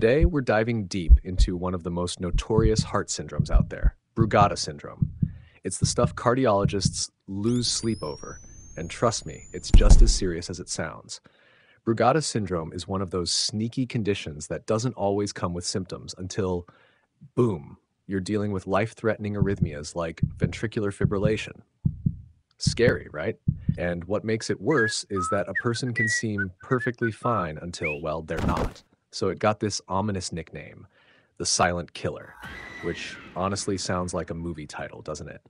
Today, we're diving deep into one of the most notorious heart syndromes out there Brugada syndrome. It's the stuff cardiologists lose sleep over. And trust me, it's just as serious as it sounds. Brugada syndrome is one of those sneaky conditions that doesn't always come with symptoms until, boom, you're dealing with life threatening arrhythmias like ventricular fibrillation. Scary, right? And what makes it worse is that a person can seem perfectly fine until, well, they're not. So it got this ominous nickname, the Silent Killer, which honestly sounds like a movie title, doesn't it?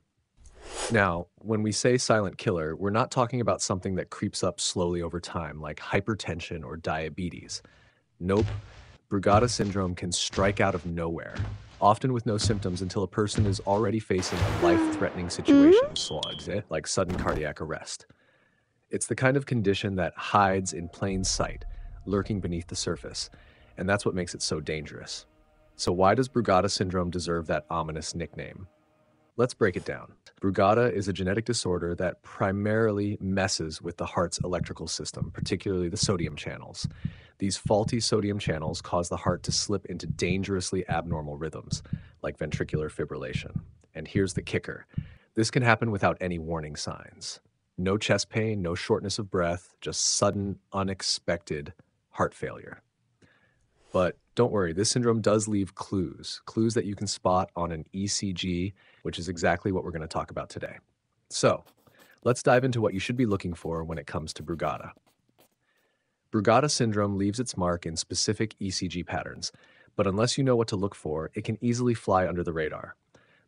Now, when we say silent killer, we're not talking about something that creeps up slowly over time, like hypertension or diabetes. Nope. Brugada syndrome can strike out of nowhere, often with no symptoms until a person is already facing a life threatening situation, mm-hmm. like sudden cardiac arrest. It's the kind of condition that hides in plain sight, lurking beneath the surface, and that's what makes it so dangerous. So, why does Brugada syndrome deserve that ominous nickname? Let's break it down. Brugada is a genetic disorder that primarily messes with the heart's electrical system, particularly the sodium channels. These faulty sodium channels cause the heart to slip into dangerously abnormal rhythms, like ventricular fibrillation. And here's the kicker this can happen without any warning signs. No chest pain, no shortness of breath, just sudden, unexpected heart failure. But don't worry, this syndrome does leave clues, clues that you can spot on an ECG, which is exactly what we're going to talk about today. So, let's dive into what you should be looking for when it comes to Brugada. Brugada syndrome leaves its mark in specific ECG patterns, but unless you know what to look for, it can easily fly under the radar.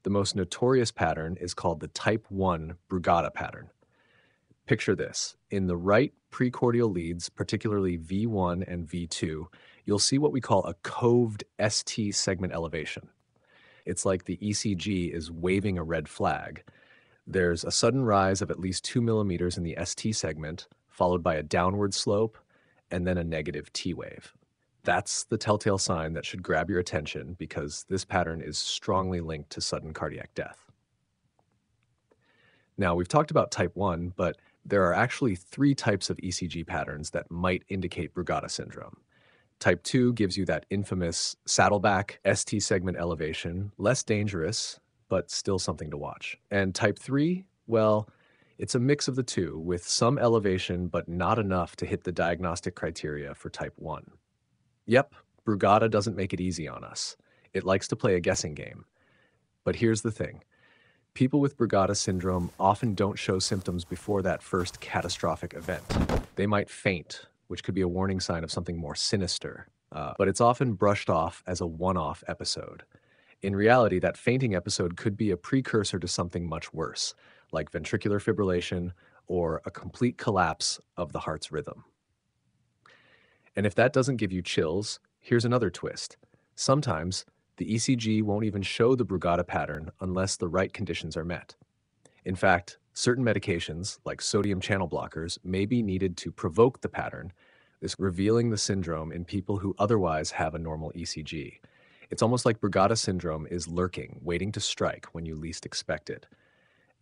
The most notorious pattern is called the type 1 Brugada pattern. Picture this. In the right precordial leads, particularly V1 and V2, you'll see what we call a coved ST segment elevation. It's like the ECG is waving a red flag. There's a sudden rise of at least two millimeters in the ST segment, followed by a downward slope, and then a negative T wave. That's the telltale sign that should grab your attention because this pattern is strongly linked to sudden cardiac death. Now, we've talked about type 1, but there are actually three types of ECG patterns that might indicate Brugada syndrome. Type 2 gives you that infamous saddleback ST segment elevation, less dangerous, but still something to watch. And type 3, well, it's a mix of the two, with some elevation but not enough to hit the diagnostic criteria for type 1. Yep, Brugada doesn't make it easy on us. It likes to play a guessing game. But here's the thing people with Brugada syndrome often don't show symptoms before that first catastrophic event. They might faint which could be a warning sign of something more sinister, uh, but it's often brushed off as a one off episode. In reality, that fainting episode could be a precursor to something much worse, like ventricular fibrillation or a complete collapse of the heart's rhythm. And if that doesn't give you chills, here's another twist. Sometimes the ECG won't even show the Brugada pattern unless the right conditions are met. In fact, certain medications, like sodium channel blockers, may be needed to provoke the pattern, this revealing the syndrome in people who otherwise have a normal ECG. It's almost like Brugada syndrome is lurking, waiting to strike when you least expect it.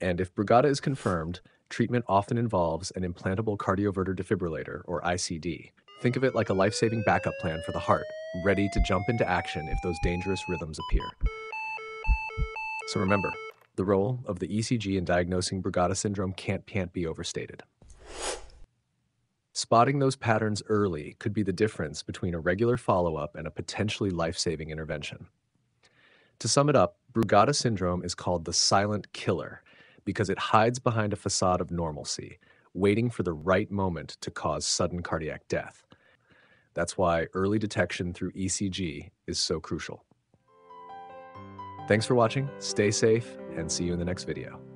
And if Brugada is confirmed, treatment often involves an implantable cardioverter defibrillator, or ICD. Think of it like a life saving backup plan for the heart, ready to jump into action if those dangerous rhythms appear. So remember, the role of the ECG in diagnosing Brugada syndrome can't, can't be overstated. Spotting those patterns early could be the difference between a regular follow up and a potentially life saving intervention. To sum it up, Brugada syndrome is called the silent killer because it hides behind a facade of normalcy, waiting for the right moment to cause sudden cardiac death. That's why early detection through ECG is so crucial. Thanks for watching, stay safe, and see you in the next video.